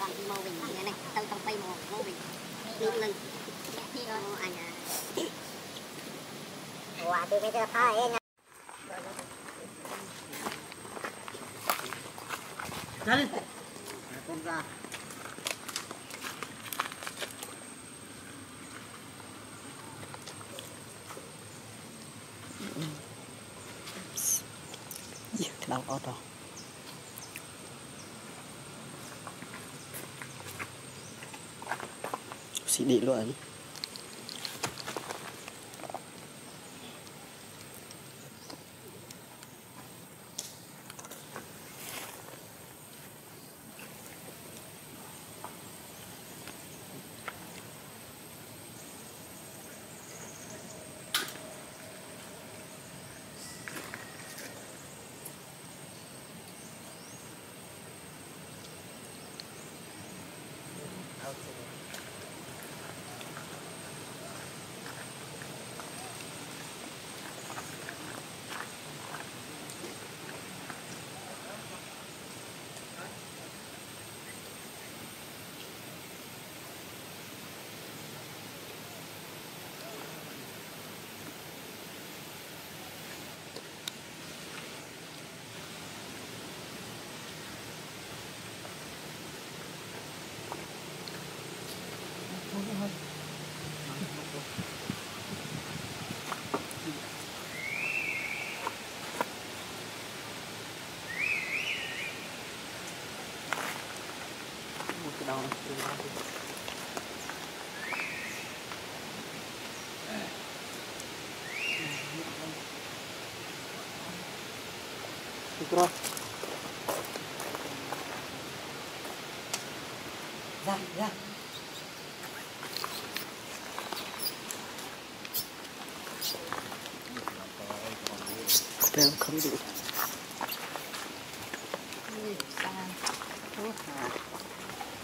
con đi mô bình nghe này. Tao trong bay mô mô bình. Nước lưng ô anh à wow tôi bây giờ phá ấy nha. Ra đi. Con ra. Cái rồi xị đi luôn một cái luôn. Này Micro. Ra, ra. Em không đủ.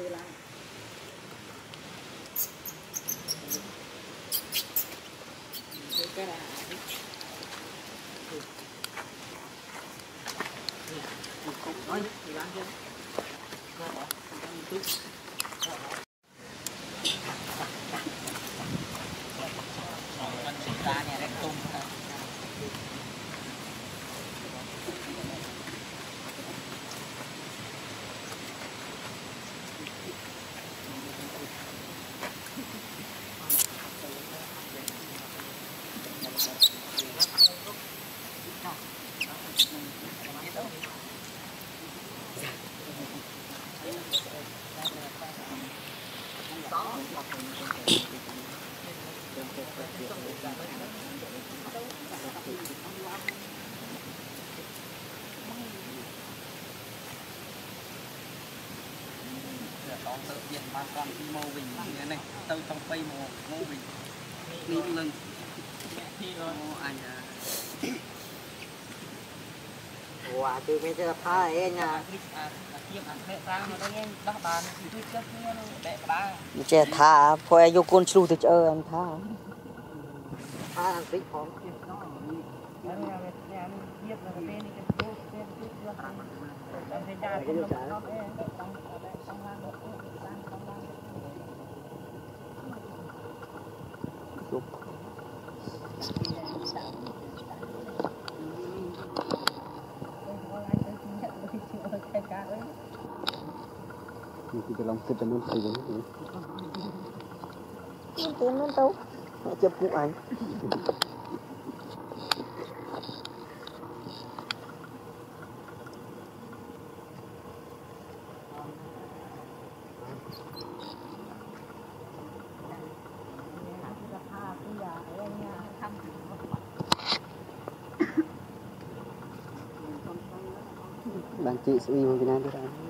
từ lại cái là cũng không bỏ lỡ những video hấp dẫn ងទៅទៀតបានកាន់ពីមកវិញនេះទៅទៅបីមកមកវិញនេះលឹងពីអូអញអូអាទីមានទៅផើអេណាអាទៀមអាភេតាមមកដល់ឯងដោះបានជួយចិត្តគ្នានឹងបែកក្បាលចេះថាព្រោះយកគូនឆ្លុះទៅឆ្អើអញថាថាអាទីផងខ្ញុំខ្ញុំទៀតនៅពេលនេះទៅទៅទៅយកតាមមកតែគេចាខ្ញុំទៅ lang kita nun sa iyo Tiền luôn tấu chấp cũng anh bạn chị sẽ đi một cái này